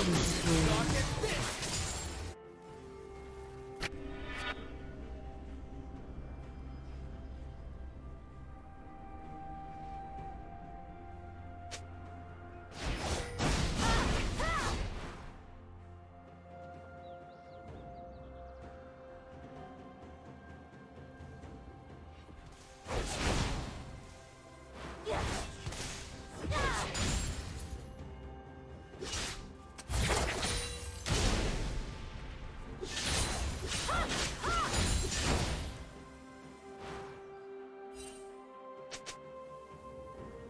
Killing spree.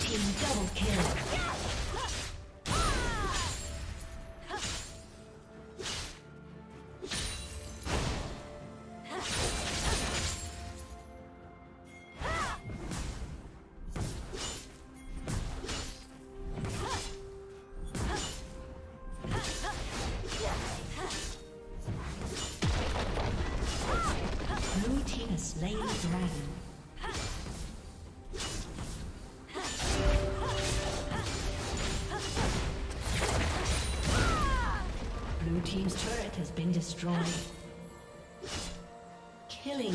Team double kill. Been destroyed. Killing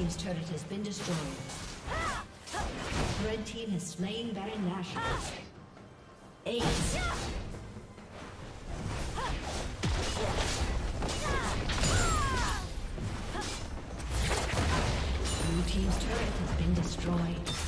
Team's turret has been destroyed. Red team has slain Baron Nashor. Ace. Blue team's turret has been destroyed.